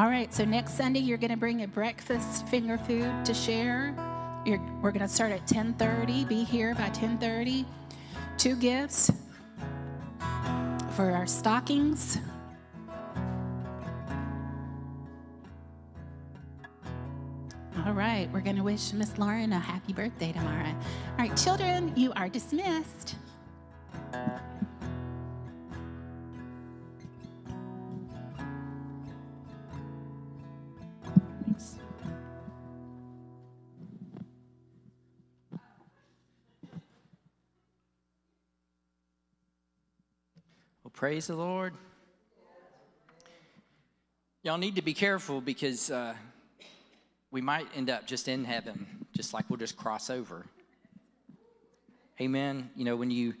All right, so next Sunday you're going to bring a breakfast finger food to share. You're, we're going to start at 10:30. Be here by 10:30. Two gifts for our stockings. All right, we're going to wish Miss Lauren a happy birthday tomorrow. All right, children, you are dismissed. Praise the Lord. Y'all need to be careful because uh, we might end up just in heaven, just like we'll just cross over. Amen. You know, when you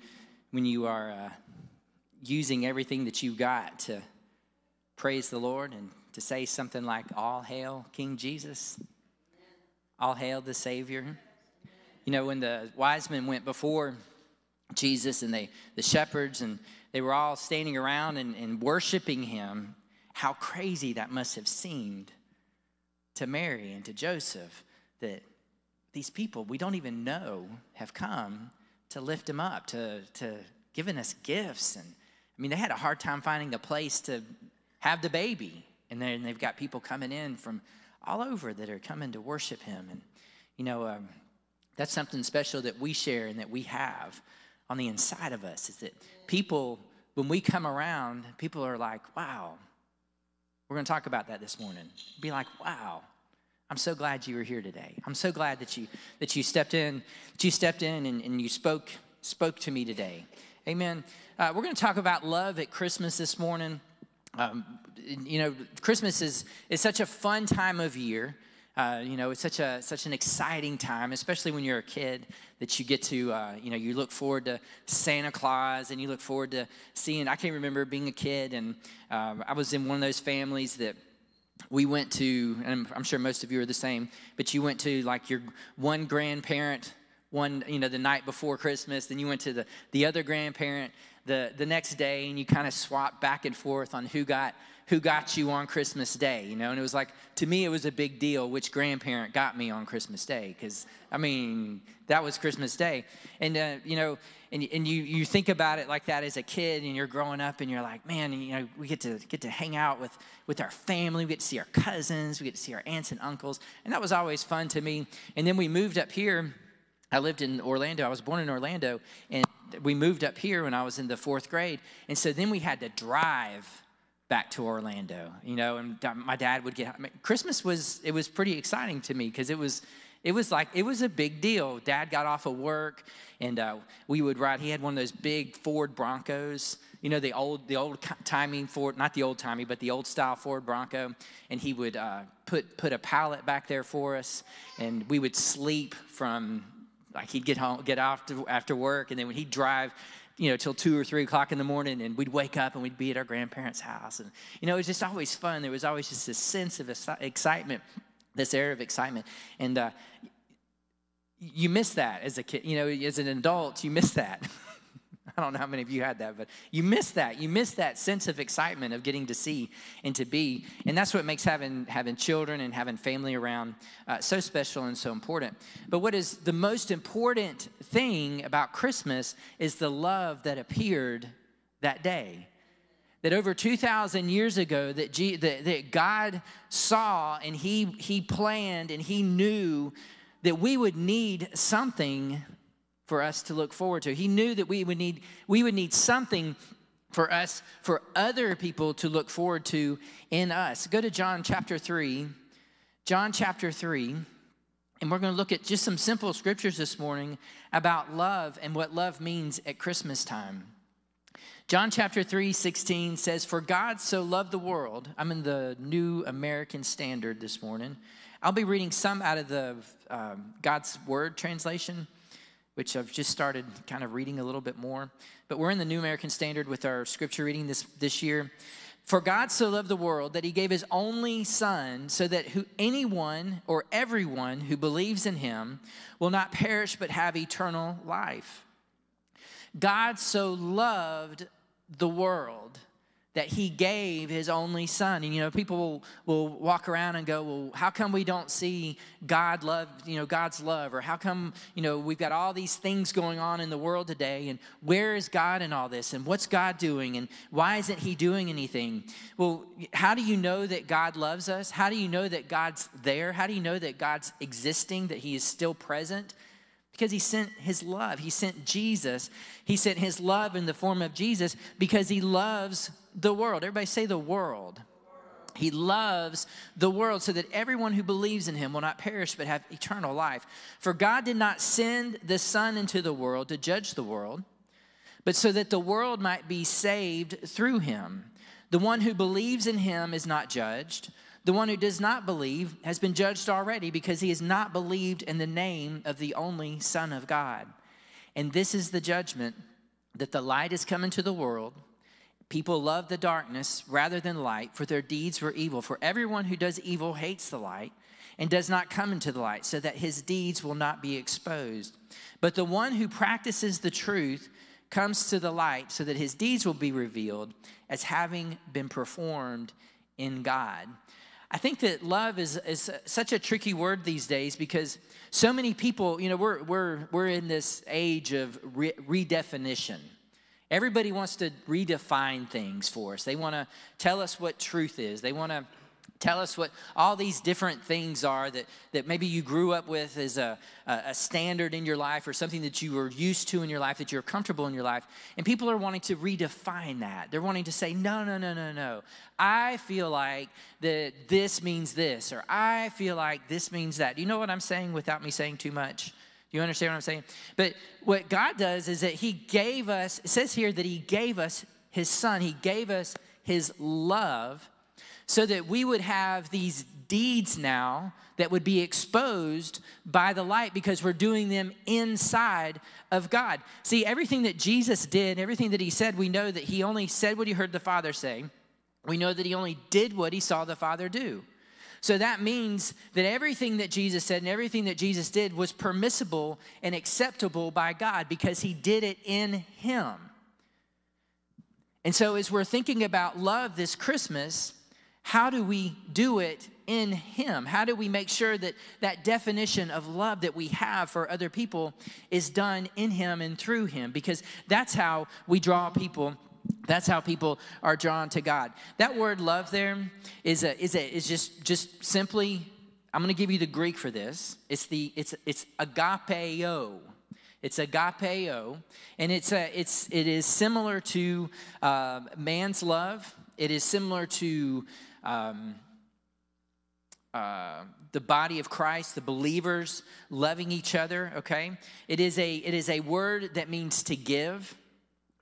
when you are uh, using everything that you got to praise the Lord and to say something like "All hail King Jesus," "All hail the Savior." You know, when the wise men went before Jesus and they the shepherds and they were all standing around and, and worshiping him, how crazy that must have seemed to Mary and to Joseph that these people we don't even know have come to lift him up, to, to giving us gifts. And I mean, they had a hard time finding a place to have the baby. And then they've got people coming in from all over that are coming to worship him. And, you know, um, that's something special that we share and that we have on the inside of us is that people, when we come around, people are like, wow. We're going to talk about that this morning. Be like, wow. I'm so glad you were here today. I'm so glad that you that you stepped in, that you stepped in and, and you spoke spoke to me today. Amen. Uh, we're going to talk about love at Christmas this morning. Um, you know, Christmas is is such a fun time of year. Uh, you know, it's such a such an exciting time, especially when you're a kid, that you get to, uh, you know, you look forward to Santa Claus, and you look forward to seeing. I can't remember being a kid, and uh, I was in one of those families that we went to, and I'm sure most of you are the same, but you went to like your one grandparent one, you know, the night before Christmas, then you went to the, the other grandparent the, the next day, and you kind of swapped back and forth on who got who got you on Christmas Day, you know? And it was like, to me, it was a big deal which grandparent got me on Christmas Day, because, I mean, that was Christmas Day. And, uh, you know, and, and you, you think about it like that as a kid, and you're growing up, and you're like, man, you know, we get to get to hang out with, with our family, we get to see our cousins, we get to see our aunts and uncles, and that was always fun to me. And then we moved up here. I lived in Orlando. I was born in Orlando, and we moved up here when I was in the fourth grade. And so then we had to drive back to Orlando, you know, and my dad would get, I mean, Christmas was, it was pretty exciting to me because it was, it was like, it was a big deal. Dad got off of work and uh, we would ride, he had one of those big Ford Broncos, you know, the old, the old timing Ford, not the old timey, but the old style Ford Bronco. And he would uh, put, put a pallet back there for us and we would sleep from like he'd get home, get off to, after work, and then when he'd drive, you know, till two or three o'clock in the morning, and we'd wake up and we'd be at our grandparents' house. And, you know, it was just always fun. There was always just this sense of excitement, this air of excitement. And uh, you miss that as a kid. You know, as an adult, you miss that. I don't know how many of you had that, but you miss that. You miss that sense of excitement of getting to see and to be. And that's what makes having, having children and having family around uh, so special and so important. But what is the most important thing about Christmas is the love that appeared that day. That over 2,000 years ago, that, G, that, that God saw and he, he planned and He knew that we would need something for us to look forward to. He knew that we would need we would need something for us for other people to look forward to in us. Go to John chapter 3. John chapter 3. And we're going to look at just some simple scriptures this morning about love and what love means at Christmas time. John chapter 3, 16 says, For God so loved the world. I'm in the New American Standard this morning. I'll be reading some out of the um, God's Word translation which I've just started kind of reading a little bit more. But we're in the New American Standard with our scripture reading this, this year. For God so loved the world that he gave his only Son, so that who, anyone or everyone who believes in him will not perish but have eternal life. God so loved the world that he gave his only son. And you know people will, will walk around and go well how come we don't see god love you know god's love? Or how come you know we've got all these things going on in the world today? And where is god in all this? And what's god doing? And why isn't he doing anything? Well how do you know that god loves us? How do you know that god's there? How do you know that god's existing that he is still present? Because he sent his love. He sent Jesus. He sent his love in the form of Jesus because he loves the world. Everybody say the world. He loves the world so that everyone who believes in him will not perish but have eternal life. For God did not send the Son into the world to judge the world, but so that the world might be saved through him. The one who believes in him is not judged. The one who does not believe has been judged already because he has not believed in the name of the only Son of God. And this is the judgment that the light has come into the world. People love the darkness rather than light, for their deeds were evil. For everyone who does evil hates the light and does not come into the light, so that his deeds will not be exposed. But the one who practices the truth comes to the light, so that his deeds will be revealed as having been performed in God. I think that love is, is such a tricky word these days because so many people, you know, we're, we're, we're in this age of re- redefinition. Everybody wants to redefine things for us. They want to tell us what truth is. They want to Tell us what all these different things are that, that maybe you grew up with as a, a standard in your life or something that you were used to in your life, that you're comfortable in your life. And people are wanting to redefine that. They're wanting to say, no, no, no, no, no. I feel like that this means this, or I feel like this means that. You know what I'm saying without me saying too much? You understand what I'm saying? But what God does is that He gave us, it says here that He gave us His Son, He gave us His love so that we would have these deeds now that would be exposed by the light because we're doing them inside of God. See, everything that Jesus did, everything that he said, we know that he only said what he heard the Father say. We know that he only did what he saw the Father do. So that means that everything that Jesus said and everything that Jesus did was permissible and acceptable by God because he did it in him. And so, as we're thinking about love this Christmas, how do we do it in him how do we make sure that that definition of love that we have for other people is done in him and through him because that's how we draw people that's how people are drawn to god. That word love there is a is a is just just simply i'm going to give you the greek for this. It's the it's it's agapeo. It's agapeo and it's a it's it is similar to uh, man's love. It is similar to um, uh, the body of Christ, the believers loving each other, okay? It is, a, it is a word that means to give,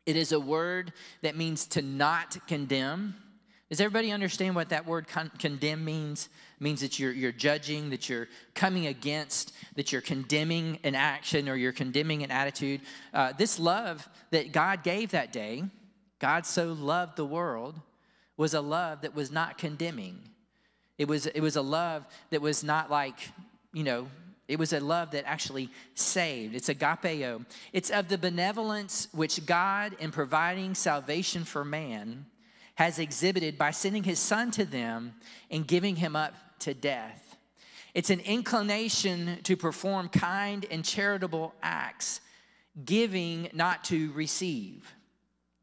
it is a word that means to not condemn. Does everybody understand what that word con- condemn means? It means that you're, you're judging, that you're coming against, that you're condemning an action or you're condemning an attitude. Uh, this love that God gave that day, God so loved the world was a love that was not condemning. It was, it was a love that was not like, you know, it was a love that actually saved. It's agapeo. It's of the benevolence which God, in providing salvation for man, has exhibited by sending his son to them and giving him up to death. It's an inclination to perform kind and charitable acts, giving not to receive.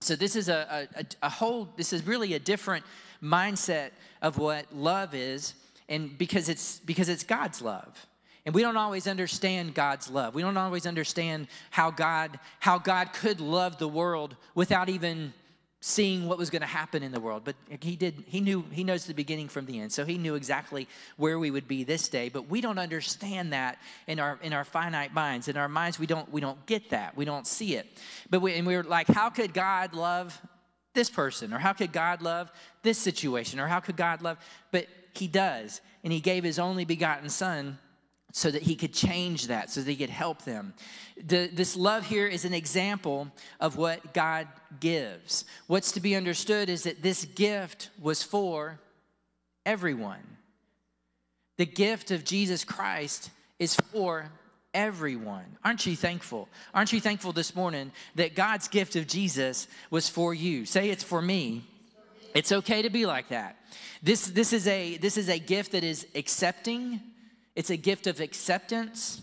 So this is a, a, a whole, this is really a different mindset of what love is, and because it's because it's God's love. And we don't always understand God's love. We don't always understand how God how God could love the world without even seeing what was going to happen in the world. But he did he knew he knows the beginning from the end. So he knew exactly where we would be this day. But we don't understand that in our in our finite minds. In our minds we don't we don't get that. We don't see it. But we, and we we're like how could god love this person? Or how could god love this situation? Or how could god love but he does. And he gave his only begotten son so that he could change that, so that he could help them. The, this love here is an example of what God gives. What's to be understood is that this gift was for everyone. The gift of Jesus Christ is for everyone. Aren't you thankful? Aren't you thankful this morning that God's gift of Jesus was for you? Say it's for me. It's okay to be like that. This, this, is a, this is a gift that is accepting, it's a gift of acceptance.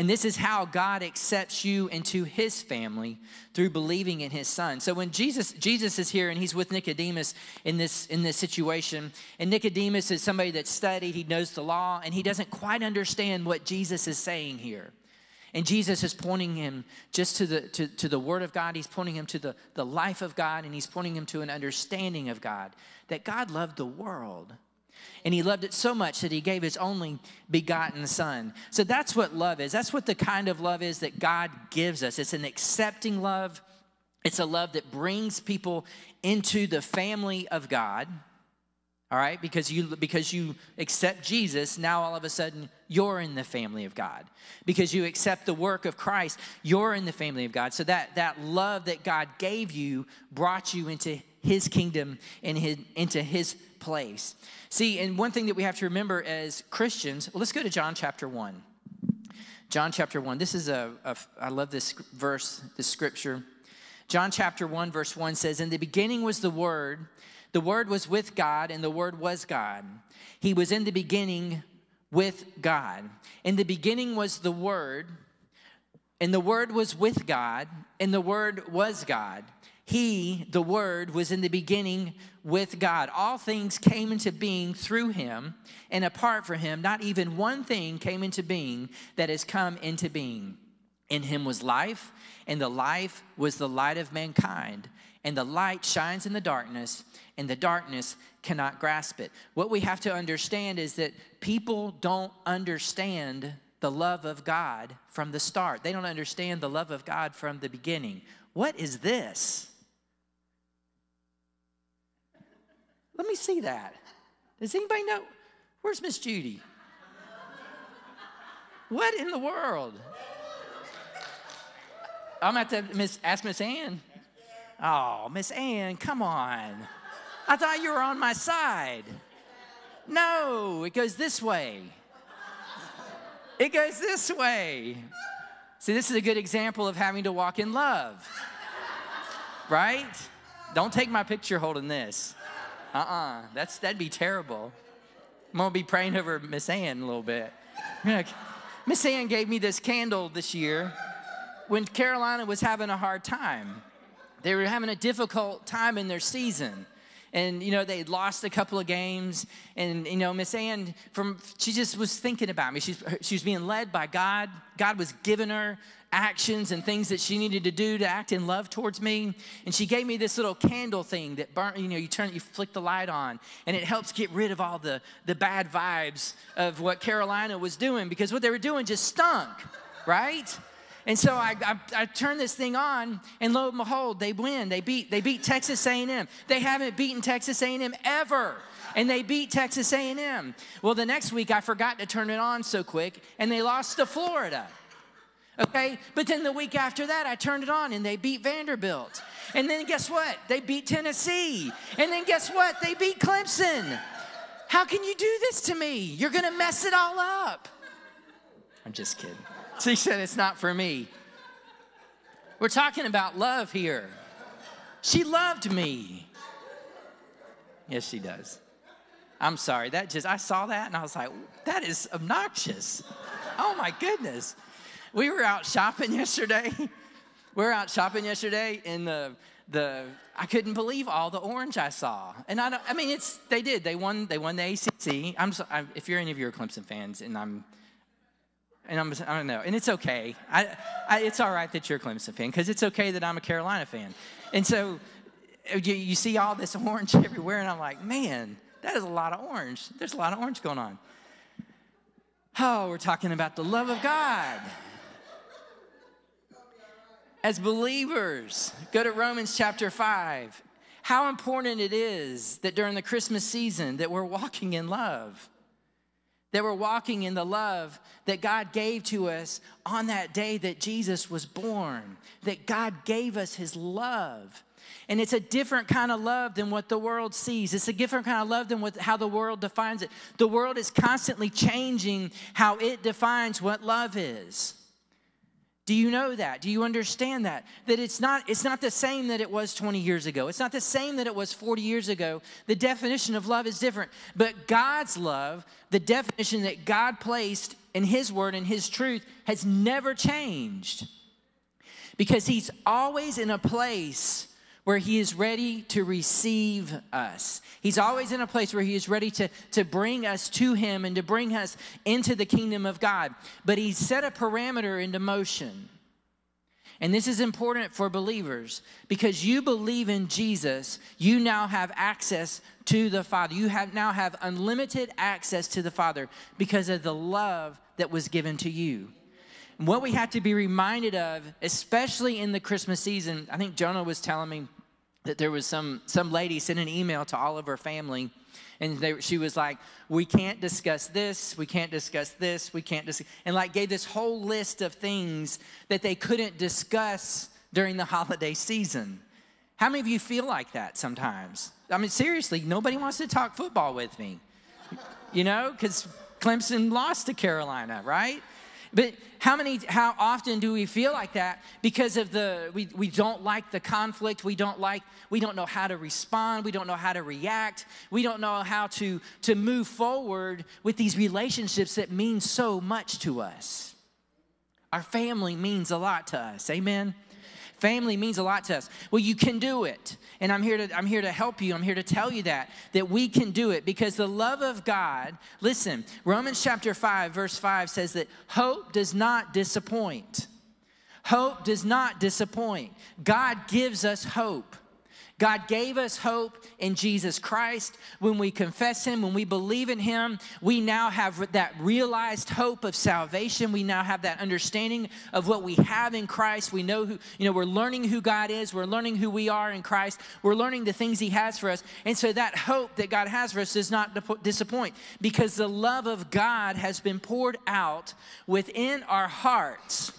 And this is how God accepts you into his family through believing in his son. So when Jesus Jesus is here and he's with Nicodemus in this in this situation, and Nicodemus is somebody that studied, he knows the law, and he doesn't quite understand what Jesus is saying here. And Jesus is pointing him just to the, to, to the Word of God. He's pointing him to the, the life of God, and he's pointing him to an understanding of God that God loved the world. And he loved it so much that he gave his only begotten son. So that's what love is. That's what the kind of love is that God gives us. It's an accepting love, it's a love that brings people into the family of God all right because you because you accept jesus now all of a sudden you're in the family of god because you accept the work of christ you're in the family of god so that that love that god gave you brought you into his kingdom and his, into his place see and one thing that we have to remember as christians let's go to john chapter 1 john chapter 1 this is a, a i love this verse this scripture john chapter 1 verse 1 says in the beginning was the word the Word was with God, and the Word was God. He was in the beginning with God. In the beginning was the Word, and the Word was with God, and the Word was God. He, the Word, was in the beginning with God. All things came into being through him, and apart from him, not even one thing came into being that has come into being. In him was life, and the life was the light of mankind. And the light shines in the darkness, and the darkness cannot grasp it. What we have to understand is that people don't understand the love of God from the start, they don't understand the love of God from the beginning. What is this? Let me see that. Does anybody know? Where's Miss Judy? What in the world? I'm to to miss, ask Miss Ann. Oh, Miss Ann, come on. I thought you were on my side. No, it goes this way. It goes this way. See, this is a good example of having to walk in love. Right? Don't take my picture holding this. Uh uh-uh. uh. That's, that'd be terrible. I'm gonna be praying over Miss Ann a little bit. Miss Ann gave me this candle this year when Carolina was having a hard time. They were having a difficult time in their season. And, you know, they lost a couple of games. And, you know, Miss Ann, from, she just was thinking about me. She's, she was being led by God. God was giving her actions and things that she needed to do to act in love towards me. And she gave me this little candle thing that burnt, you know, you turn, you flick the light on, and it helps get rid of all the, the bad vibes of what Carolina was doing because what they were doing just stunk, right? And so I, I, I turn this thing on, and lo and behold, they win. They beat, they beat Texas A&M. They haven't beaten Texas A&M ever and they beat Texas A&M. Well, the next week I forgot to turn it on so quick, and they lost to Florida. Okay, but then the week after that I turned it on and they beat Vanderbilt. And then guess what? They beat Tennessee. And then guess what? They beat Clemson. How can you do this to me? You're gonna mess it all up. I'm just kidding. She said, It's not for me. We're talking about love here. She loved me. Yes, she does. I'm sorry. That just, I saw that and I was like, that is obnoxious. Oh my goodness. We were out shopping yesterday. we were out shopping yesterday in the, the, I couldn't believe all the orange I saw. And I don't, I mean, it's, they did. They won, they won the ACC. I'm, so, I, if you're any of you are Clemson fans and I'm, and I'm, I don't know, and it's okay. I, I, it's all right that you're a Clemson fan because it's okay that I'm a Carolina fan. And so uh, you, you see all this orange everywhere, and I'm like, man, that is a lot of orange. There's a lot of orange going on. Oh, we're talking about the love of God. As believers, go to Romans chapter 5. How important it is that during the Christmas season that we're walking in love that we're walking in the love that God gave to us on that day that Jesus was born, that God gave us his love. And it's a different kind of love than what the world sees. It's a different kind of love than what, how the world defines it. The world is constantly changing how it defines what love is. Do you know that? Do you understand that? That it's not, it's not the same that it was 20 years ago. It's not the same that it was 40 years ago. The definition of love is different. But God's love, the definition that God placed in His Word and His truth, has never changed. Because He's always in a place where he is ready to receive us. He's always in a place where he is ready to, to bring us to him and to bring us into the kingdom of God. But he set a parameter into motion. And this is important for believers because you believe in Jesus, you now have access to the Father. You have now have unlimited access to the Father because of the love that was given to you. And what we have to be reminded of, especially in the Christmas season, I think Jonah was telling me that there was some some lady sent an email to all of her family and they, she was like we can't discuss this we can't discuss this we can't discuss and like gave this whole list of things that they couldn't discuss during the holiday season. How many of you feel like that sometimes? I mean seriously nobody wants to talk football with me. You know because clemson lost to carolina right but how many, how often do we feel like that because of the, we, we don't like the conflict, we don't like, we don't know how to respond, we don't know how to react, we don't know how to, to move forward with these relationships that mean so much to us. Our family means a lot to us, amen? Family means a lot to us. Well, you can do it. And I'm here to I'm here to help you. I'm here to tell you that that we can do it because the love of God, listen, Romans chapter 5 verse 5 says that hope does not disappoint. Hope does not disappoint. God gives us hope. God gave us hope in Jesus Christ. When we confess Him, when we believe in Him, we now have that realized hope of salvation. We now have that understanding of what we have in Christ. We know who, you know, we're learning who God is. We're learning who we are in Christ. We're learning the things He has for us. And so that hope that God has for us does not disappoint because the love of God has been poured out within our hearts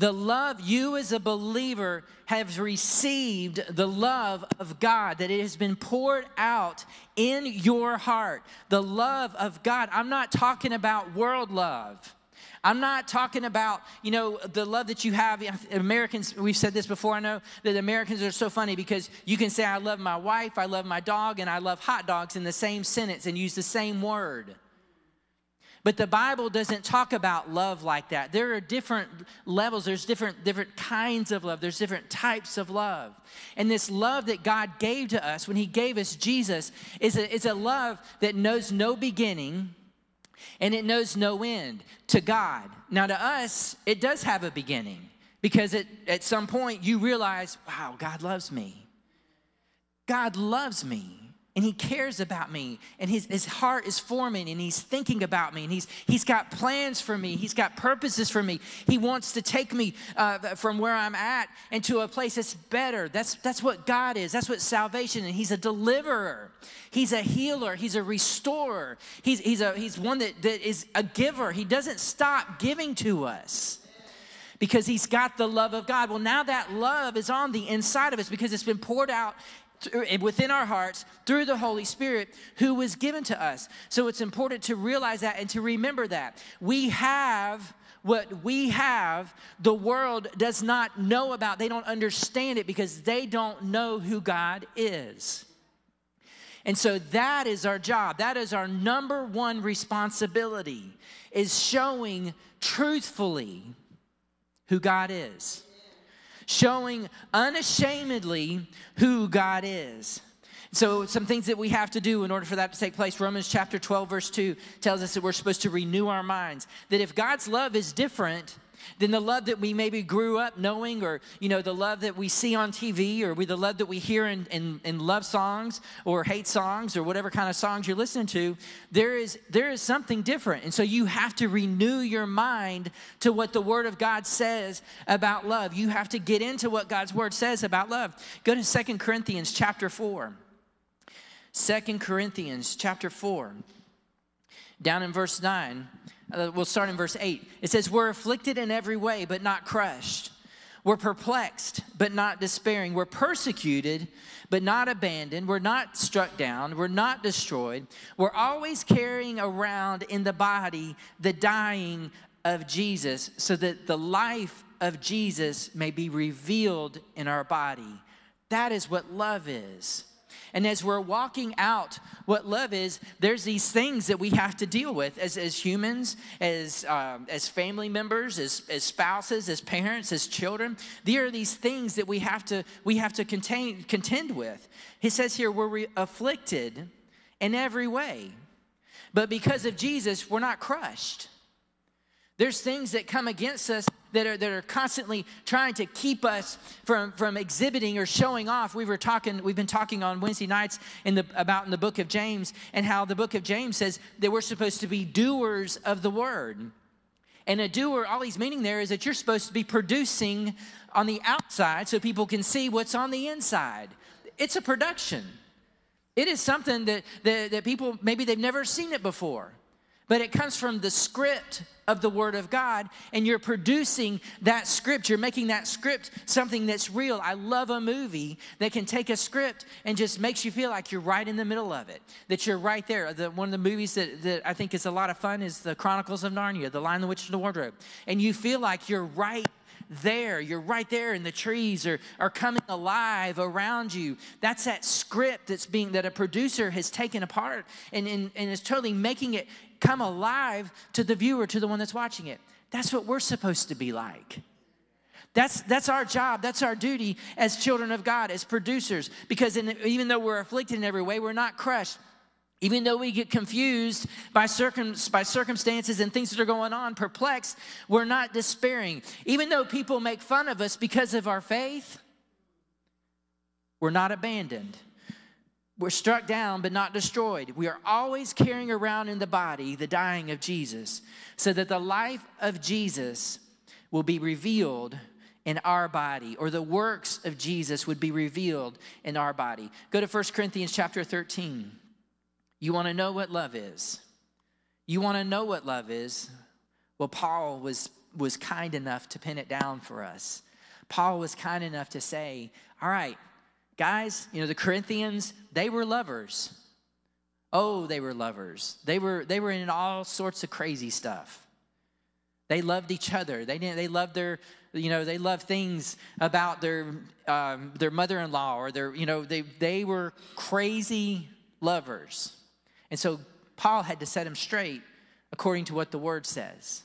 the love you as a believer have received the love of God, that it has been poured out in your heart. The love of God. I'm not talking about world love. I'm not talking about, you know, the love that you have. Americans, we've said this before, I know that Americans are so funny because you can say, I love my wife, I love my dog, and I love hot dogs in the same sentence and use the same word. But the Bible doesn't talk about love like that. There are different levels, there's different, different kinds of love, there's different types of love. And this love that God gave to us when He gave us Jesus is a, is a love that knows no beginning and it knows no end to God. Now, to us, it does have a beginning because it, at some point you realize, wow, God loves me. God loves me and he cares about me and his, his heart is forming and he's thinking about me and he's, he's got plans for me he's got purposes for me. He wants to take me uh, from where i'm at into a place that's better. That's, that's what god is. That's what salvation and he's a deliverer. He's a healer. He's a restorer. He's, he's, a, he's one that, that is a giver. He doesn't stop giving to us because he's got the love of God. Well, now that love is on the inside of us because it's been poured out Eh, within our hearts through the Holy Spirit who was given to us. So it's important to realize that and to remember that. We have what we have, the world does not know about. They don't understand it because they don't know who God is. And so that is our job. That is our number one responsibility is showing truthfully who God is showing unashamedly who God is. So, some things that we have to do in order for that to take place. Romans chapter 12, verse 2 tells us that we're supposed to renew our minds. That if God's love is different, than the love that we maybe grew up knowing or you know the love that we see on tv or we, the love that we hear in, in, in love songs or hate songs or whatever kind of songs you're listening to there is there is something different. And so you have to renew your mind to what the word of god says about love. You have to get into what god's word says about love. Go to Second corinthians chapter 4 2 corinthians chapter 4 down in verse 9 uh, we'll start in verse 8. It says, We're afflicted in every way, but not crushed. We're perplexed, but not despairing. We're persecuted, but not abandoned. We're not struck down. We're not destroyed. We're always carrying around in the body the dying of Jesus so that the life of Jesus may be revealed in our body. That is what love is. And as we're walking out what love is, there's these things that we have to deal with as, as humans, as, um, as family members, as, as spouses, as parents, as children. There are these things that we have to, we have to contain, contend with. He says here, we're re- afflicted in every way. But because of Jesus, we're not crushed. There's things that come against us that are, that are constantly trying to keep us from, from exhibiting or showing off. We were talking, we've been talking on Wednesday nights in the, about in the book of James and how the book of James says that we're supposed to be doers of the word. And a doer, all he's meaning there is that you're supposed to be producing on the outside so people can see what's on the inside. It's a production. It is something that, that, that people, maybe they've never seen it before but it comes from the script of the Word of God, and you're producing that script. You're making that script something that's real. I love a movie that can take a script and just makes you feel like you're right in the middle of it, that you're right there. The, one of the movies that, that I think is a lot of fun is The Chronicles of Narnia, The Lion, the Witch, and the Wardrobe. And you feel like you're right there. You're right there, and the trees are, are coming alive around you. That's that script that's being that a producer has taken apart and, and, and is totally making it come alive to the viewer, to the one that's watching it. That's what we're supposed to be like. That's, that's our job. That's our duty as children of God, as producers. Because in, even though we're afflicted in every way, we're not crushed. Even though we get confused by, circum, by circumstances and things that are going on, perplexed, we're not despairing. Even though people make fun of us because of our faith, we're not abandoned. We're struck down but not destroyed. We are always carrying around in the body the dying of Jesus so that the life of Jesus will be revealed in our body or the works of Jesus would be revealed in our body. Go to 1 Corinthians chapter 13. You want to know what love is? You want to know what love is? Well, Paul was, was kind enough to pin it down for us. Paul was kind enough to say, All right, guys, you know, the Corinthians, they were lovers. Oh, they were lovers. They were, they were in all sorts of crazy stuff. They loved each other. They didn't. They loved their, you know, they loved things about their um, their mother-in-law or their, you know, they they were crazy lovers. And so Paul had to set him straight according to what the word says.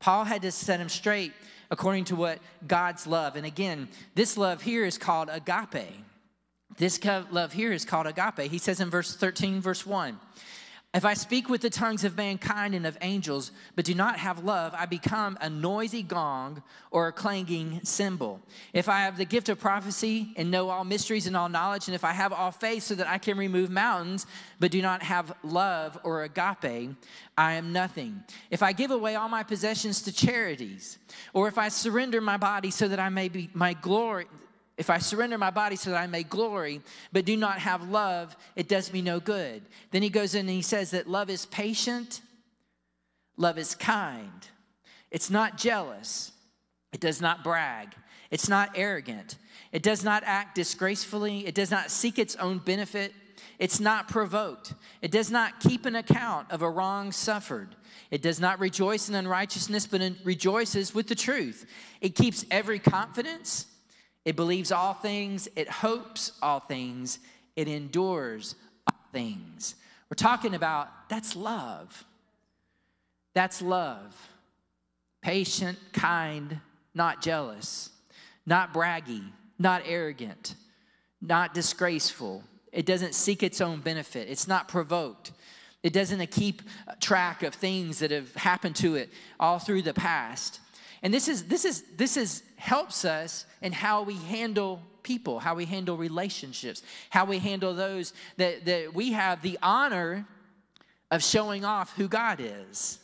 Paul had to set him straight according to what God's love. And again, this love here is called agape. This love here is called agape. He says in verse 13, verse 1 if I speak with the tongues of mankind and of angels, but do not have love, I become a noisy gong or a clanging cymbal. If I have the gift of prophecy and know all mysteries and all knowledge, and if I have all faith so that I can remove mountains, but do not have love or agape, I am nothing. If I give away all my possessions to charities, or if I surrender my body so that I may be my glory, if I surrender my body so that I may glory, but do not have love, it does me no good. Then he goes in and he says that love is patient, love is kind, it's not jealous, it does not brag, it's not arrogant, it does not act disgracefully, it does not seek its own benefit. It's not provoked. It does not keep an account of a wrong suffered. It does not rejoice in unrighteousness, but rejoices with the truth. It keeps every confidence it believes all things, it hopes all things, it endures all things. We're talking about that's love. That's love. Patient, kind, not jealous, not braggy, not arrogant, not disgraceful. It doesn't seek its own benefit, it's not provoked. It doesn't keep track of things that have happened to it all through the past. And this is this is this is helps us in how we handle people, how we handle relationships, how we handle those that, that we have the honor of showing off who God is.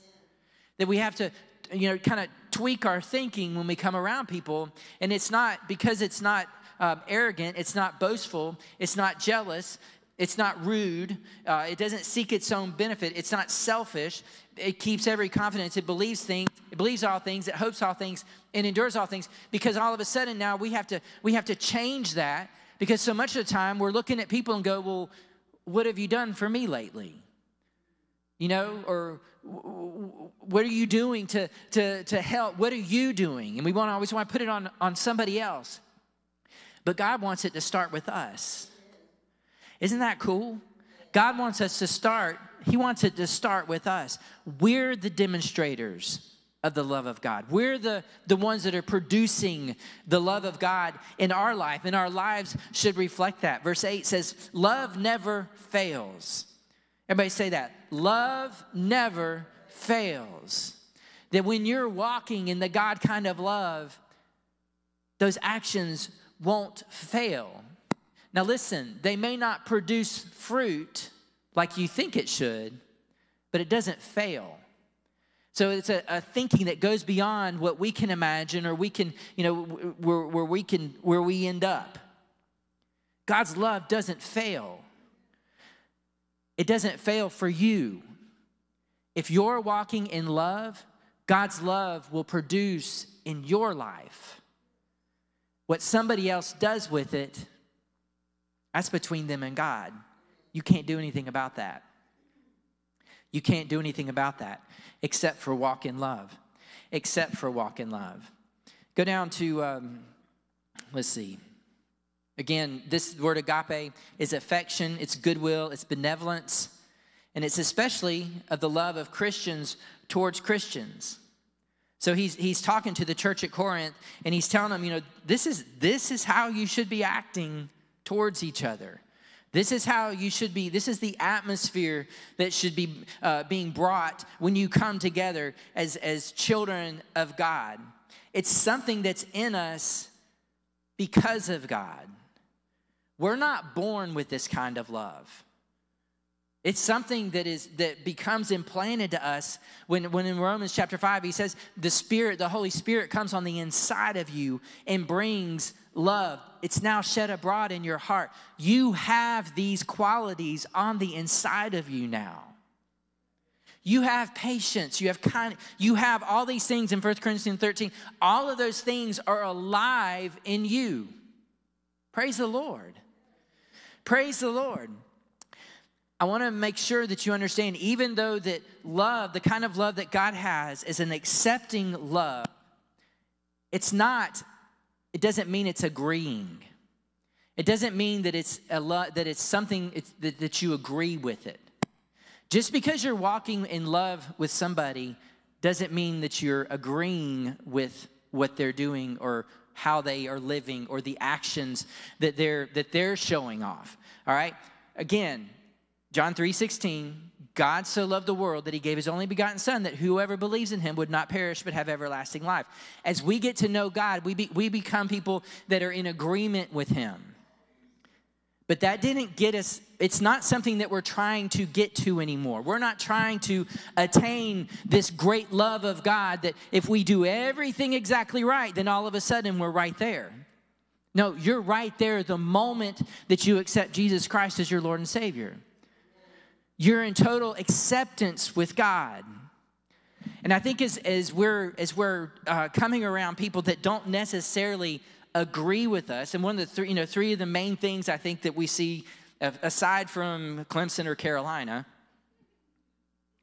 That we have to, you know, kind of tweak our thinking when we come around people. And it's not because it's not um, arrogant, it's not boastful, it's not jealous, it's not rude. Uh, it doesn't seek its own benefit. It's not selfish. It keeps every confidence. It believes things. It believes all things. It hopes all things. It endures all things. Because all of a sudden now we have to we have to change that because so much of the time we're looking at people and go, well, what have you done for me lately? You know, or what are you doing to, to, to help? What are you doing? And we want always want to put it on, on somebody else. But God wants it to start with us. Isn't that cool? God wants us to start, He wants it to start with us. We're the demonstrators of the love of God. We're the, the ones that are producing the love of God in our life, and our lives should reflect that. Verse 8 says, Love never fails. Everybody say that. Love never fails. That when you're walking in the God kind of love, those actions won't fail. Now, listen, they may not produce fruit like you think it should, but it doesn't fail. So it's a, a, thinking that goes beyond what we can imagine or we can, you know, where, where we can, where we end up. God's love doesn't fail. It doesn't fail for you. If you're walking in love, God's love will produce in your life. What somebody else does with it, that's between them and God. You can't do anything about that. You can't do anything about that except for walk in love. Except for walk in love. Go down to, um, let's see. Again, this word agape is affection, it's goodwill, it's benevolence, and it's especially of the love of Christians towards Christians. So he's, he's talking to the church at Corinth and he's telling them, you know, this is, this is how you should be acting towards each other. This is how you should be. This is the atmosphere that should be uh, being brought when you come together as, as children of God. It's something that's in us because of God. We're not born with this kind of love. It's something that is that becomes implanted to us when, when in Romans chapter 5 he says the Spirit, the Holy Spirit comes on the inside of you and brings love. It's now shed abroad in your heart. You have these qualities on the inside of you now. You have patience, you have kind, you have all these things in 1 Corinthians 13. All of those things are alive in you. Praise the Lord. Praise the Lord. I want to make sure that you understand, even though that love, the kind of love that God has, is an accepting love, it's not, it doesn't mean it's agreeing. It doesn't mean that it's a love, that it's something it's, that, that you agree with it. Just because you're walking in love with somebody doesn't mean that you're agreeing with what they're doing or how they are living or the actions that they're that they're showing off. All right? Again, John 3:16, God so loved the world that he gave his only begotten son that whoever believes in him would not perish but have everlasting life. As we get to know God, we, be, we become people that are in agreement with him. But that didn't get us, it's not something that we're trying to get to anymore. We're not trying to attain this great love of God that if we do everything exactly right, then all of a sudden we're right there. No, you're right there the moment that you accept Jesus Christ as your Lord and Savior. You're in total acceptance with God. And I think as, as we're, as we're uh, coming around people that don't necessarily agree with us, and one of the three, you know, three of the main things I think that we see, aside from Clemson or Carolina,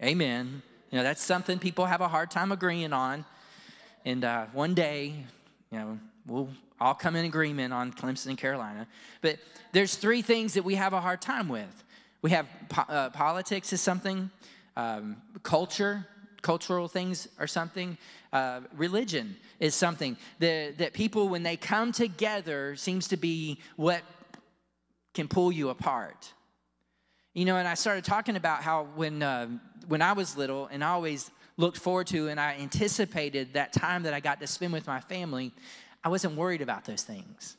amen. You know, that's something people have a hard time agreeing on. And uh, one day, you know, we'll all come in agreement on Clemson and Carolina. But there's three things that we have a hard time with. We have po- uh, politics is something, um, culture, cultural things are something, uh, religion is something that, that people, when they come together, seems to be what can pull you apart. You know, and I started talking about how when, uh, when I was little, and I always looked forward to and I anticipated that time that I got to spend with my family, I wasn't worried about those things.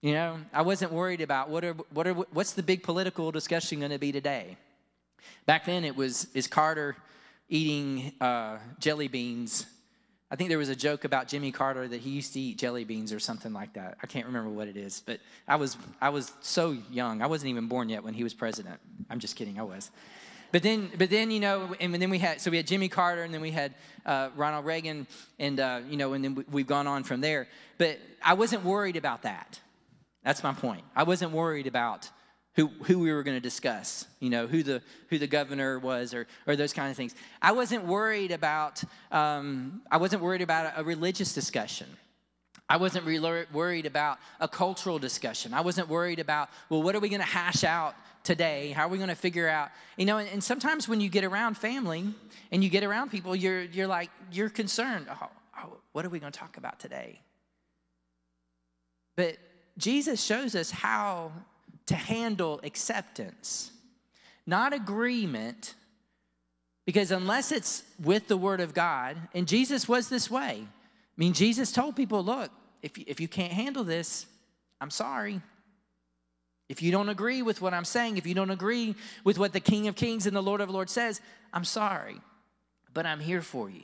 You know, I wasn't worried about what are, what are, what's the big political discussion going to be today. Back then, it was is Carter eating uh, jelly beans. I think there was a joke about Jimmy Carter that he used to eat jelly beans or something like that. I can't remember what it is, but I was I was so young. I wasn't even born yet when he was president. I'm just kidding. I was. But then, but then you know, and then we had so we had Jimmy Carter, and then we had uh, Ronald Reagan, and uh, you know, and then we've gone on from there. But I wasn't worried about that. That's my point. I wasn't worried about who, who we were going to discuss, you know, who the, who the governor was or, or those kind of things. I wasn't worried about, um, I wasn't worried about a religious discussion. I wasn't worried about a cultural discussion. I wasn't worried about, well, what are we going to hash out today? How are we going to figure out? You know, and, and, sometimes when you get around family and you get around people, you're, you're like, you're concerned. Oh, oh, what are we going to talk about today? But Jesus shows us how to handle acceptance, not agreement, because unless it's with the Word of God, and Jesus was this way. I mean, Jesus told people, look, if you, if you can't handle this, I'm sorry. If you don't agree with what I'm saying, if you don't agree with what the King of Kings and the Lord of Lords says, I'm sorry, but I'm here for you.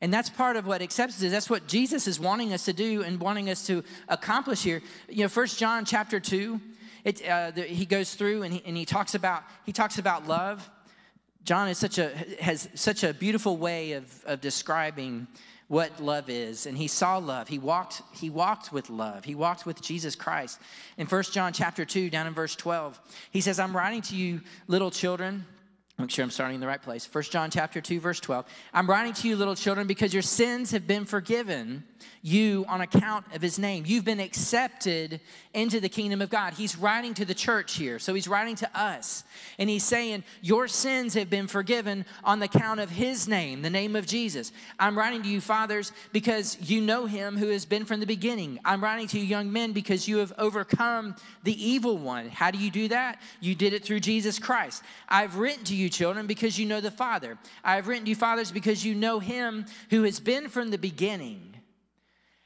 And that's part of what acceptance is. That's what Jesus is wanting us to do and wanting us to accomplish here. You know, First John chapter 2, it, uh, the, he goes through and he, and he talks about he talks about love. John is such a has such a beautiful way of, of describing what love is and he saw love he walked he walked with love he walked with jesus christ in First john chapter 2 down in verse 12 he says i'm writing to you little children Make sure I'm starting in the right place. 1 John chapter 2 verse 12. I'm writing to you little children because your sins have been forgiven you on account of his name. You've been accepted into the kingdom of God. He's writing to the church here. So he's writing to us. And he's saying, Your sins have been forgiven on the count of his name, the name of Jesus. I'm writing to you, fathers, because you know him who has been from the beginning. I'm writing to you, young men, because you have overcome the evil one. How do you do that? You did it through Jesus Christ. I've written to you, children, because you know the Father. I've written to you, fathers, because you know him who has been from the beginning.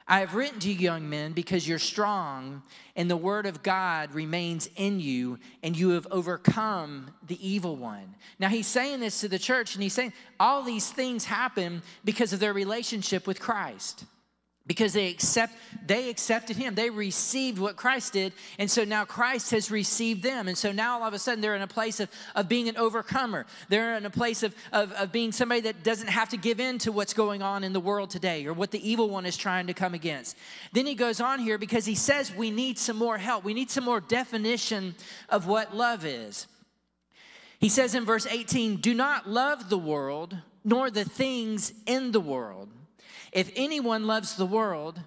I have written to you, young men, because you're strong and the word of God remains in you and you have overcome the evil one. Now, he's saying this to the church and he's saying all these things happen because of their relationship with Christ because they accept they accepted him. They received what christ did and so now christ has received them. And so now all of a sudden they're in a place of, of being an overcomer. They're in a place of, of, of being somebody that doesn't have to give in to what's going on in the world today or what the evil one is trying to come against. Then he goes on here because he says we need some more help. We need some more definition of what love is. He says in verse 18 do not love the world nor the things in the world if anyone loves the world,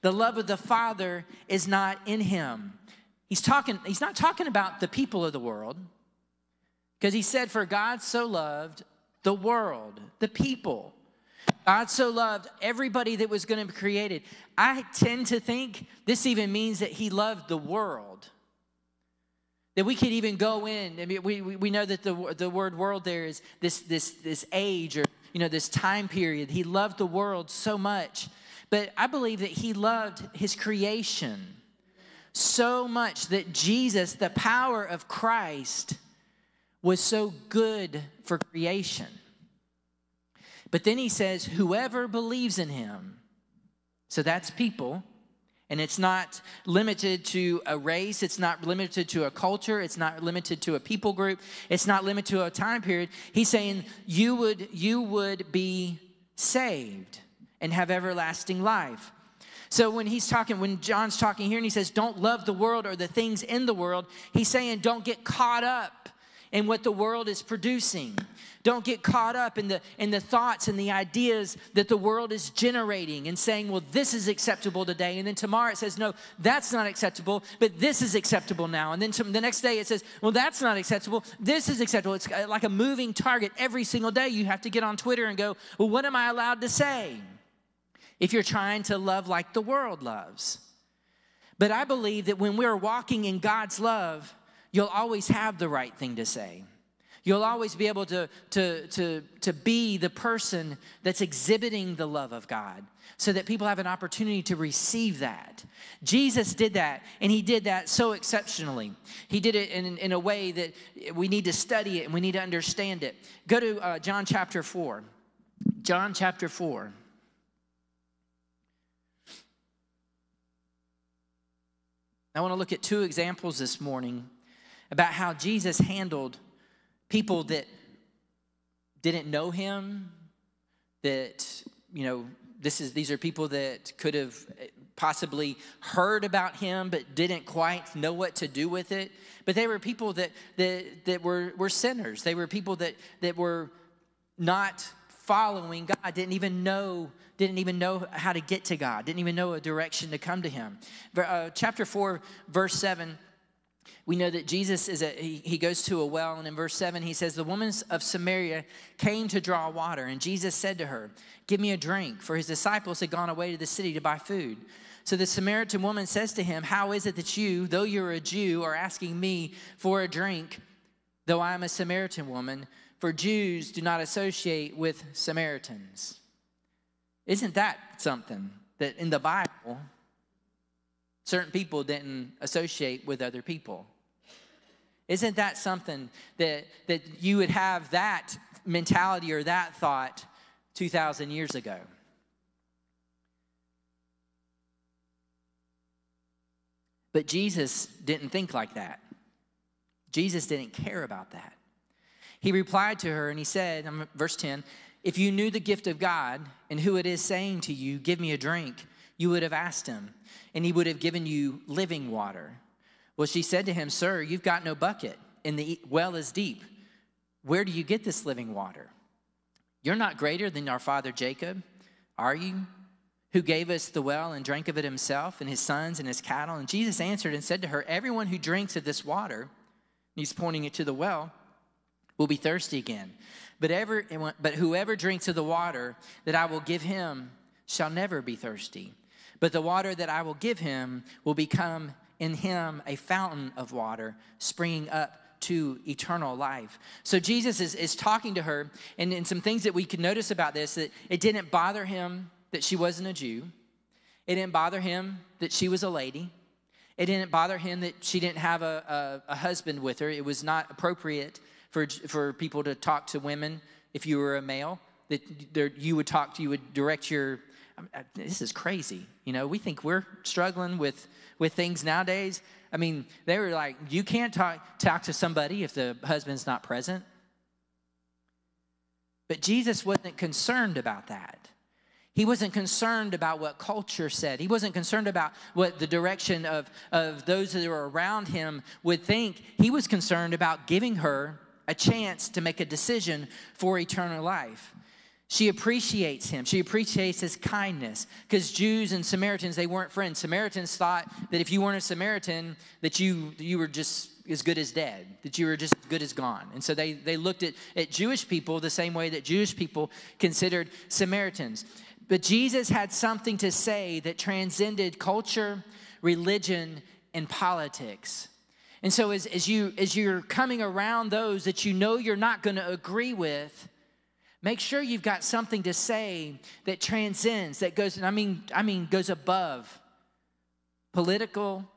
the love of the Father is not in him. He's talking, he's not talking about the people of the world, because he said, For God so loved the world, the people. God so loved everybody that was going to be created. I tend to think this even means that he loved the world. That we could even go in. I mean, we, we know that the, the word world there is this, this, this age or you know, this time period. He loved the world so much. But I believe that he loved his creation so much that Jesus, the power of Christ, was so good for creation. But then he says, whoever believes in him, so that's people, and it's not limited to a race, it's not limited to a culture, it's not limited to a people group, it's not limited to a time period. He's saying you would you would be saved and have everlasting life. So when he's talking, when John's talking here and he says, Don't love the world or the things in the world, he's saying, Don't get caught up in what the world is producing. Don't get caught up in the, in the thoughts and the ideas that the world is generating and saying, well, this is acceptable today. And then tomorrow it says, no, that's not acceptable, but this is acceptable now. And then the next day it says, well, that's not acceptable, this is acceptable. It's uh, like a moving target. Every single day you have to get on Twitter and go, well, what am I allowed to say? If you're trying to love like the world loves. But I believe that when we're walking in God's love, you'll always have the right thing to say. You'll always be able to, to, to, to be the person that's exhibiting the love of God so that people have an opportunity to receive that. Jesus did that, and he did that so exceptionally. He did it in, in a way that we need to study it and we need to understand it. Go to uh, John chapter 4. John chapter 4. I want to look at two examples this morning about how Jesus handled people that didn't know him, that, you know, this is, these are people that could have possibly heard about him but didn't quite know what to do with it. But they were people that, that, that were, were sinners. They were people that, that were not following God, didn't even know didn't even know how to get to God, didn't even know a direction to come to Him. Uh, chapter 4, verse 7, we know that Jesus is a, he, he goes to a well, and in verse 7, he says, The woman of Samaria came to draw water, and Jesus said to her, Give me a drink, for his disciples had gone away to the city to buy food. So the Samaritan woman says to him, How is it that you, though you're a Jew, are asking me for a drink, though I am a Samaritan woman? For Jews do not associate with Samaritans. Isn't that something that in the Bible, certain people didn't associate with other people? Isn't that something that, that you would have that mentality or that thought 2,000 years ago? But Jesus didn't think like that. Jesus didn't care about that. He replied to her and he said, verse 10, if you knew the gift of God and who it is saying to you, Give me a drink, you would have asked him, and he would have given you living water. Well, she said to him, Sir, you've got no bucket, and the well is deep. Where do you get this living water? You're not greater than our father Jacob, are you? Who gave us the well and drank of it himself, and his sons and his cattle? And Jesus answered and said to her, Everyone who drinks of this water, he's pointing it to the well, will be thirsty again. But, ever, but whoever drinks of the water that I will give him shall never be thirsty. But the water that I will give him will become in him a fountain of water springing up to eternal life. So Jesus is, is talking to her, and, and some things that we can notice about this that it didn't bother him that she wasn't a Jew. It didn't bother him that she was a lady. It didn't bother him that she didn't have a, a, a husband with her. It was not appropriate for, for people to talk to women if you were a male, that you would talk to, you would direct your, this is crazy. You know, we think we're struggling with, with things nowadays. I mean, they were like, you can't talk, talk to somebody if the husband's not present. But Jesus wasn't concerned about that. He wasn't concerned about what culture said. He wasn't concerned about what the direction of, of those that were around him would think. He was concerned about giving her a chance to make a decision for eternal life. She appreciates him. She appreciates his kindness because Jews and Samaritans they weren't friends. Samaritans thought that if you weren't a Samaritan that you you were just as good as dead, that you were just as good as gone. And so they they looked at at Jewish people the same way that Jewish people considered Samaritans. But Jesus had something to say that transcended culture, religion, and politics. And so as, as, you, as you're coming around those that you know you're not going to agree with, make sure you've got something to say that transcends, that goes, I mean, I mean, goes above political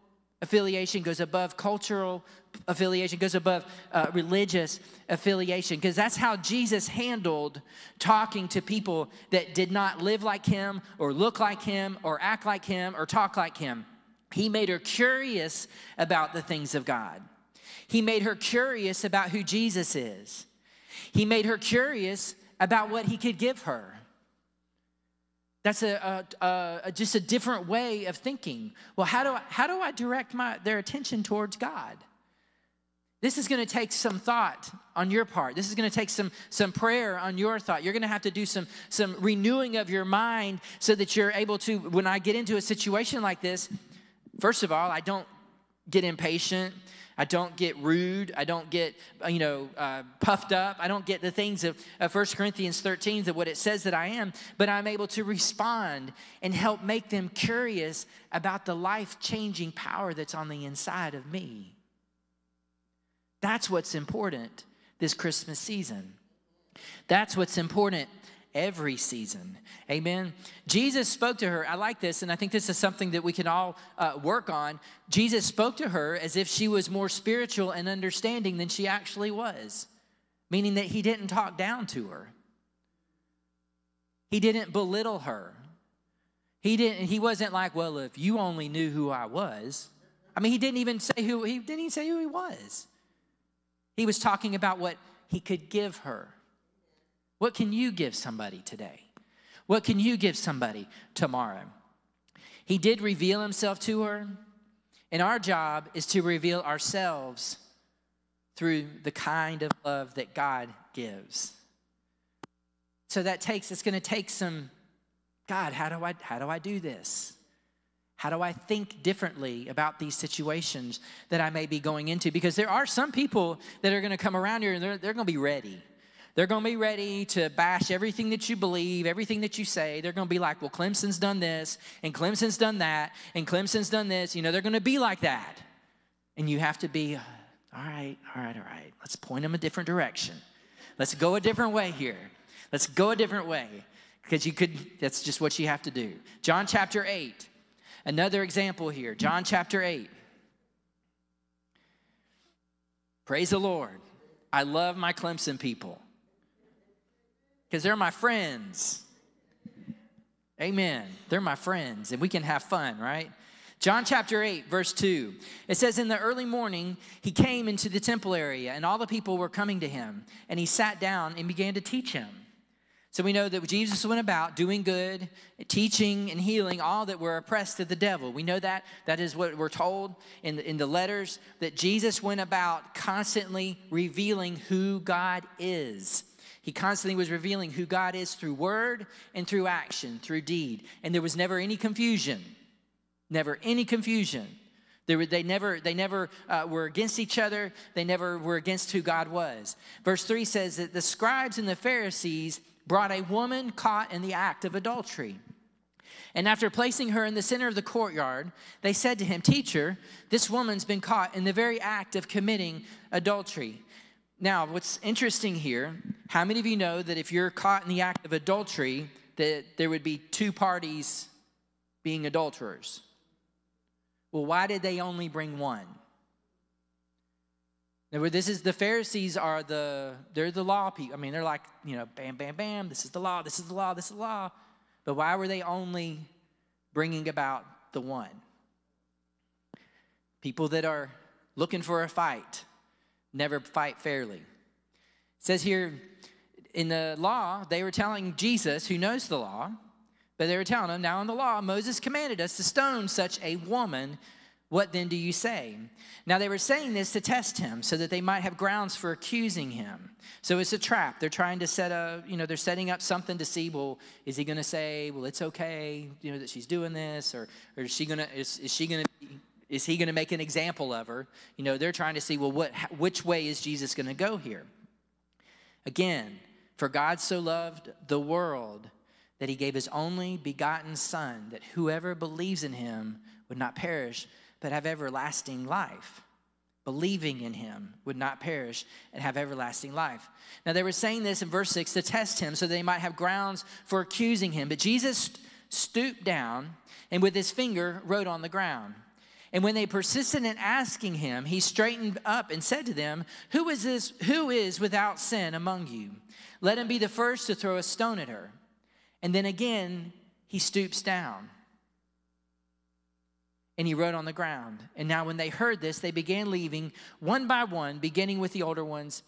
affiliation, goes above cultural affiliation, goes above uh, religious affiliation, because that's how Jesus handled talking to people that did not live like him, or look like him, or act like him, or talk like him. He made her curious about the things of God. He made her curious about who Jesus is. He made her curious about what he could give her. That's a, a, a, just a different way of thinking. Well, how do I, how do I direct my, their attention towards God? This is going to take some thought on your part. This is going to take some, some prayer on your thought. You're going to have to do some, some renewing of your mind so that you're able to, when I get into a situation like this, First of all, I don't get impatient. I don't get rude. I don't get, uh, you know, uh, puffed up. I don't get the things of, of 1 Corinthians 13, that what it says that I am, but I'm able to respond and help make them curious about the life changing power that's on the inside of me. That's what's important this Christmas season. That's what's important every season. Amen. Jesus spoke to her. I like this, and I think this is something that we can all uh, work on. Jesus spoke to her as if she was more spiritual and understanding than she actually was, meaning that he didn't talk down to her. He didn't belittle her. He didn't. He wasn't like, "Well, if you only knew who I was." I mean, he didn't even say who he didn't even say who he was. He was talking about what he could give her. What can you give somebody today? What can you give somebody tomorrow? He did reveal himself to her, and our job is to reveal ourselves through the kind of love that God gives. So that takes, it's going to take some, God, how do I, how do I do this? How do I think differently about these situations that I may be going into? Because there are some people that are going to come around here and they're, they're going to be ready. They're going to be ready to bash everything that you believe, everything that you say. They're going to be like, well, Clemson's done this, and Clemson's done that, and Clemson's done this. You know, they're going to be like that. And you have to be, uh, all right, all right, all right. Let's point them a different direction. Let's go a different way here. Let's go a different way. Because you could, that's just what you have to do. John chapter 8, another example here. John chapter 8. Praise the Lord. I love my Clemson people because they're my friends. Amen. They're my friends, and we can have fun, right? John chapter 8, verse 2. It says, In the early morning, he came into the temple area, and all the people were coming to him, and he sat down and began to teach him. So we know that Jesus went about doing good, teaching and healing all that were oppressed of the devil. We know that. That is what we're told in the, in the letters that Jesus went about constantly revealing who God is. He constantly was revealing who God is through word and through action, through deed. And there was never any confusion. Never any confusion. They, were, they never, they never uh, were against each other. They never were against who God was. Verse 3 says that the scribes and the Pharisees brought a woman caught in the act of adultery. And after placing her in the center of the courtyard, they said to him, Teacher, this woman's been caught in the very act of committing adultery. Now, what's interesting here, how many of you know that if you're caught in the act of adultery, that there would be two parties being adulterers? Well, why did they only bring one? This is the Pharisees are the they're the law people. I mean, they're like, you know, bam, bam, bam, this is the law, this is the law, this is the law. But why were they only bringing about the one? People that are looking for a fight never fight fairly. It says here in the law, they were telling Jesus, who knows the law, but they were telling him, now in the law, Moses commanded us to stone such a woman. What then do you say? Now they were saying this to test him so that they might have grounds for accusing him. So it's a trap. They're trying to set a, you know, they're setting up something to see, well, is he going to say, well, it's okay, you know, that she's doing this, or, or is she going to, is, is she going to is he going to make an example of her? You know, they're trying to see, well, what, which way is Jesus going to go here? Again, for God so loved the world that he gave his only begotten Son, that whoever believes in him would not perish, but have everlasting life. Believing in him would not perish and have everlasting life. Now, they were saying this in verse 6 to test him so they might have grounds for accusing him. But Jesus stooped down and with his finger wrote on the ground. And when they persisted in asking him, he straightened up and said to them, Who is this? Who is without sin among you? Let him be the first to throw a stone at her. And then again, he stoops down. And he wrote on the ground. And now, when they heard this, they began leaving one by one, beginning with the older ones.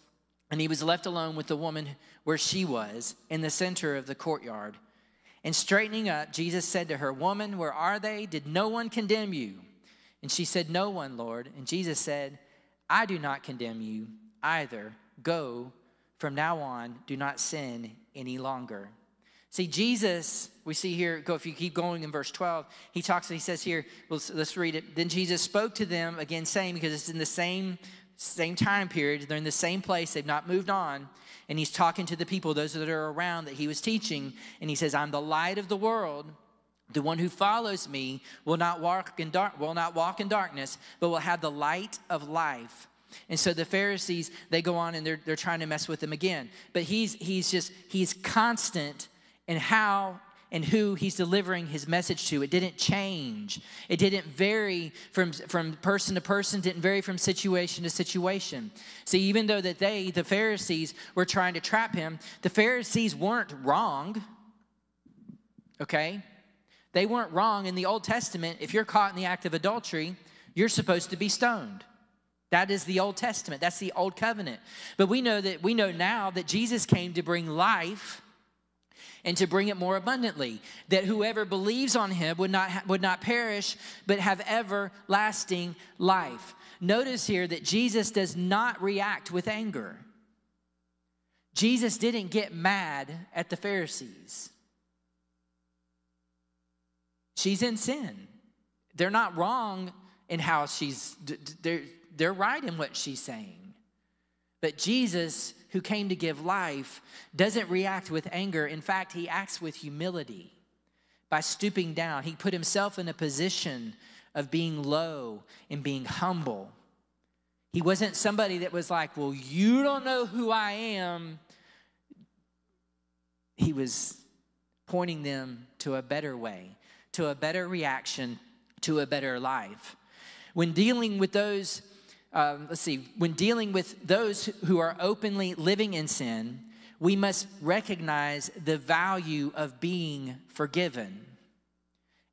And he was left alone with the woman where she was, in the center of the courtyard. And straightening up, Jesus said to her, Woman, where are they? Did no one condemn you? And she said, No one, Lord. And Jesus said, I do not condemn you either. Go from now on, do not sin any longer. See, Jesus, we see here, go if you keep going in verse 12, he talks, he says here, let's, let's read it. Then Jesus spoke to them again, saying, because it's in the same same time period, they're in the same place, they've not moved on. And he's talking to the people, those that are around that he was teaching, and he says, I'm the light of the world. The one who follows me will not walk in dark will not walk in darkness, but will have the light of life. And so the Pharisees, they go on and they're, they're trying to mess with him again. But he's he's just he's constant in how and who he's delivering his message to. It didn't change. It didn't vary from, from person to person, didn't vary from situation to situation. See, even though that they, the Pharisees, were trying to trap him, the Pharisees weren't wrong. Okay? They weren't wrong in the Old Testament. If you're caught in the act of adultery, you're supposed to be stoned. That is the Old Testament. That's the Old Covenant. But we know that we know now that Jesus came to bring life and to bring it more abundantly, that whoever believes on him would not, would not perish, but have everlasting life. Notice here that Jesus does not react with anger. Jesus didn't get mad at the Pharisees. She's in sin. They're not wrong in how she's, they're, they're right in what she's saying. But Jesus, who came to give life, doesn't react with anger. In fact, he acts with humility by stooping down. He put himself in a position of being low and being humble. He wasn't somebody that was like, Well, you don't know who I am. He was pointing them to a better way, to a better reaction, to a better life. When dealing with those um, let's see, when dealing with those who are openly living in sin, we must recognize the value of being forgiven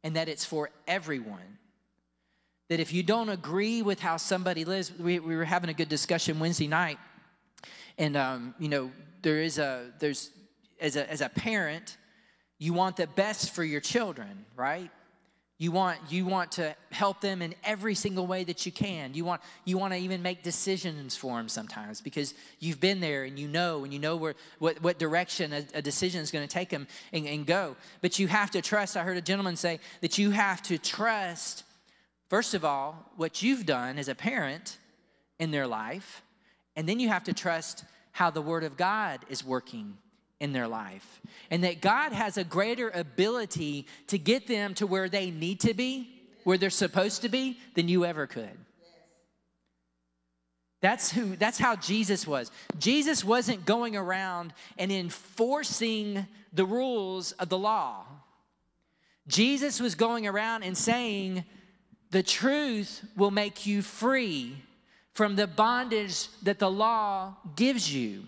and that it's for everyone. That if you don't agree with how somebody lives, we, we were having a good discussion Wednesday night, and um, you know, there is a, there's, as a, as a parent, you want the best for your children, right? You want, you want to help them in every single way that you can. You want, you want to even make decisions for them sometimes because you've been there and you know and you know where, what, what direction a, a decision is going to take them and, and go. But you have to trust. I heard a gentleman say that you have to trust, first of all, what you've done as a parent in their life, and then you have to trust how the Word of God is working in their life. And that God has a greater ability to get them to where they need to be, where they're supposed to be, than you ever could. That's who that's how Jesus was. Jesus wasn't going around and enforcing the rules of the law. Jesus was going around and saying, "The truth will make you free from the bondage that the law gives you."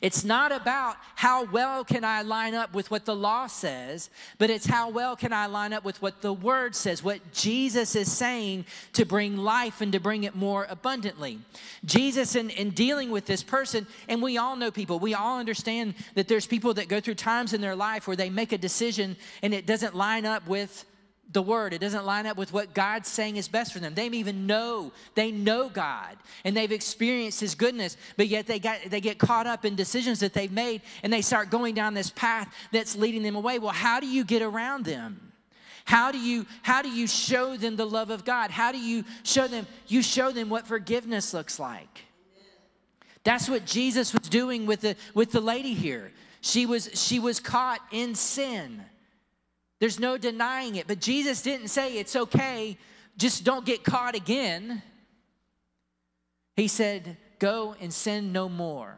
It's not about how well can I line up with what the law says, but it's how well can I line up with what the word says, what Jesus is saying to bring life and to bring it more abundantly. Jesus, in, in dealing with this person, and we all know people, we all understand that there's people that go through times in their life where they make a decision and it doesn't line up with the word. It doesn't line up with what God's saying is best for them. They even know, they know God and they've experienced his goodness, but yet they got they get caught up in decisions that they've made and they start going down this path that's leading them away. Well, how do you get around them? How do you how do you show them the love of God? How do you show them you show them what forgiveness looks like? That's what Jesus was doing with the with the lady here. She was she was caught in sin. There's no denying it. But Jesus didn't say it's okay, just don't get caught again. He said, Go and sin no more.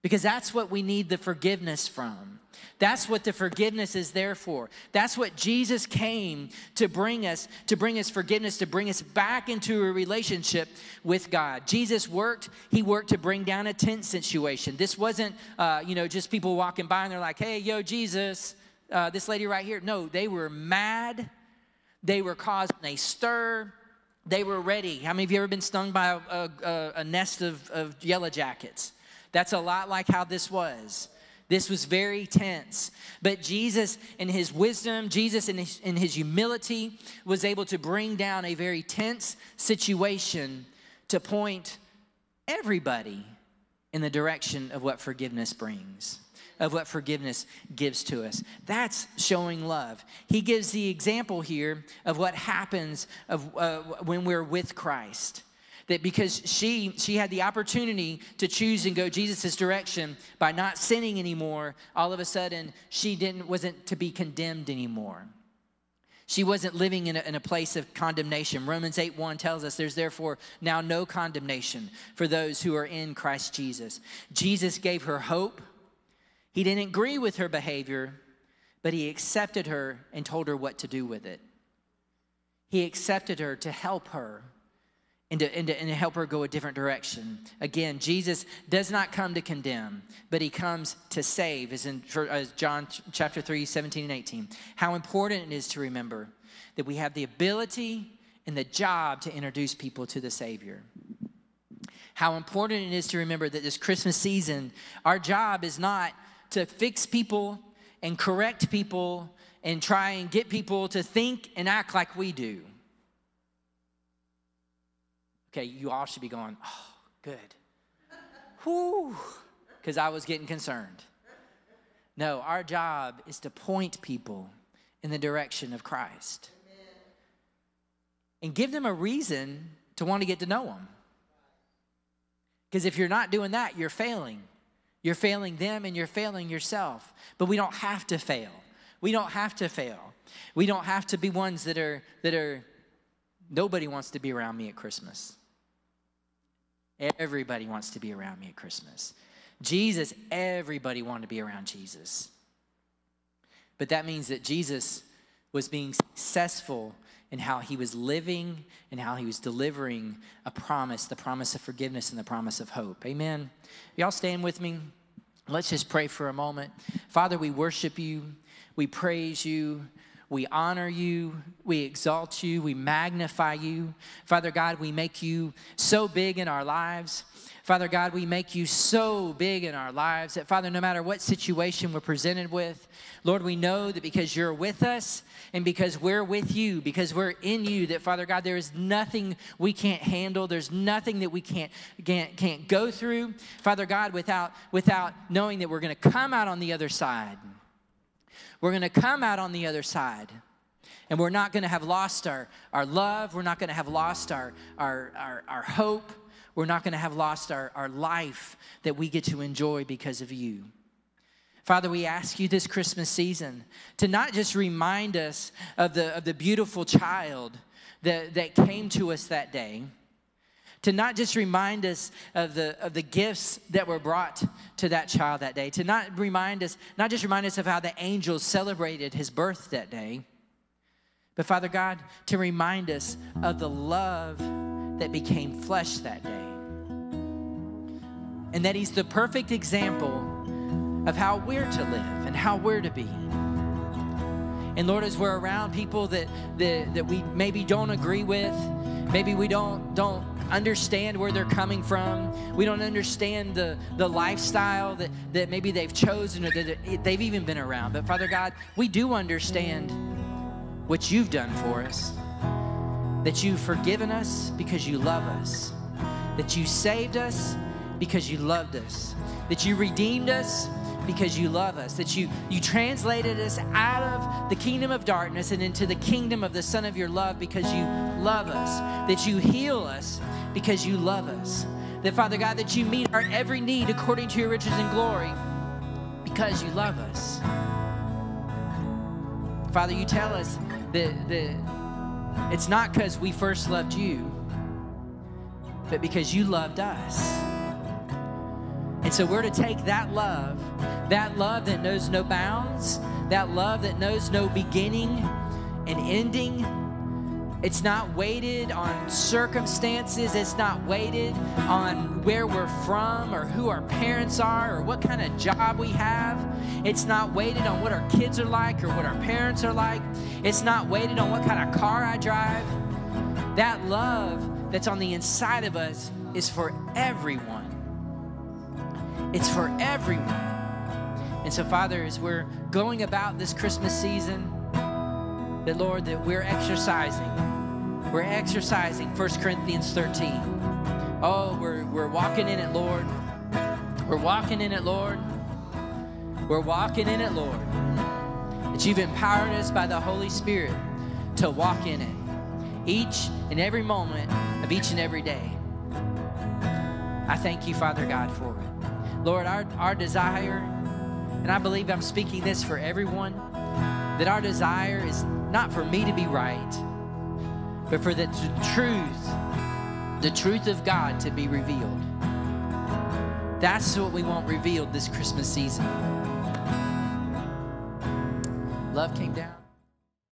Because that's what we need the forgiveness from. That's what the forgiveness is there for. That's what Jesus came to bring us, to bring us forgiveness, to bring us back into a relationship with God. Jesus worked, he worked to bring down a tent situation. This wasn't, uh, you know, just people walking by and they're like, hey, yo, Jesus, uh, this lady right here. No, they were mad. They were causing a stir. They were ready. How many of you ever been stung by a, a, a nest of, of yellow jackets? That's a lot like how this was. This was very tense. But Jesus, in his wisdom, Jesus, in his, in his humility, was able to bring down a very tense situation to point everybody in the direction of what forgiveness brings of what forgiveness gives to us. That's showing love. He gives the example here of what happens of uh, when we're with Christ. That because she she had the opportunity to choose and go Jesus' direction by not sinning anymore, all of a sudden she didn't wasn't to be condemned anymore. She wasn't living in a, in a, place of condemnation. Romans 8 1 tells us there's therefore now no condemnation for those who are in Christ Jesus. Jesus gave her hope. He didn't agree with her behavior, but he accepted her and told her what to do with it. He accepted her to help her and to, and to, and to help her go a different direction. Again, Jesus does not come to condemn, but he comes to save, as in as John chapter 3, 17 and 18. How important it is to remember that we have the ability and the job to introduce people to the Savior. How important it is to remember that this Christmas season, our job is not to fix people and correct people and try and get people to think and act like we do. Okay, you all should be going, oh, good. Whoo, because I was getting concerned. No, our job is to point people in the direction of Christ and give them a reason to want to get to know Him. Because if you're not doing that, you're failing. You're failing them and you're failing yourself. But we don't have to fail. We don't have to fail. We don't have to be ones that are that are nobody wants to be around me at Christmas. Everybody wants to be around me at Christmas. Jesus, everybody wanted to be around Jesus. But that means that Jesus was being successful in how he was living and how he was delivering a promise the promise of forgiveness and the promise of hope. Amen. Y'all stand with me? Let's just pray for a moment. Father, we worship you, we praise you. We honor you. We exalt you. We magnify you. Father God, we make you so big in our lives. Father God, we make you so big in our lives that, Father, no matter what situation we're presented with, Lord, we know that because you're with us and because we're with you, because we're in you, that, Father God, there is nothing we can't handle. There's nothing that we can't, can't, can't go through, Father God, without, without knowing that we're going to come out on the other side. We're going to come out on the other side. And we're not going to have lost our, our love. We're not going to have lost our, our, our, our hope we're not going to have lost our, our life that we get to enjoy because of you. Father, we ask you this Christmas season to not just remind us of the, of the beautiful child that, that came to us that day, to not just remind us of the, of the gifts that were brought to that child that day, to not remind us, not just remind us of how the angels celebrated his birth that day, but Father God, to remind us of the love that became flesh that day. And that He's the perfect example of how we're to live and how we're to be. And Lord, as we're around people that, that, that we maybe don't agree with, maybe we don't, don't understand where they're coming from. We don't understand the, the lifestyle that, that maybe they've chosen or that they've even been around. But Father God, we do understand what you've done for us that you've forgiven us because you love us, that you saved us because you loved us, that you redeemed us because you love us, that you, you translated us out of the kingdom of darkness and into the kingdom of the Son of your love because you love us, that you heal us because you love us, that Father God, that you meet our every need according to your riches and glory because you love us. Father, you tell us that, that it's not because we first loved you, but because you loved us. And so we're to take that love, that love that knows no bounds, that love that knows no beginning and ending. It's not weighted on circumstances. It's not weighted on where we're from or who our parents are or what kind of job we have. It's not weighted on what our kids are like or what our parents are like. It's not weighted on what kind of car I drive. That love that's on the inside of us is for everyone. It's for everyone. And so, Father, as we're going about this Christmas season, that Lord, that we're exercising. We're exercising 1 Corinthians 13. Oh, we're, we're walking in it, Lord. We're walking in it, Lord. We're walking in it, Lord that you've empowered us by the Holy Spirit to walk in it each and every moment of each and every day. I thank you, Father God, for. Lord, our, our desire, and I believe I'm speaking this for everyone, that our desire is not for me to be right, but for the truth, the truth of God to be revealed. That's what we want revealed this Christmas season love came down.